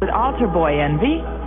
with Altar Boy Envy.